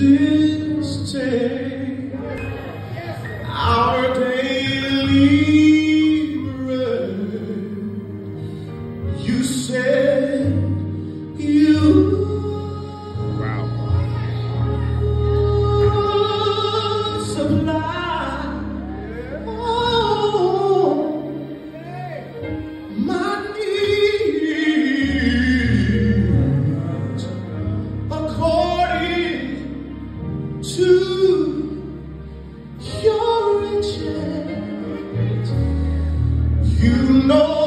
This day. Our You know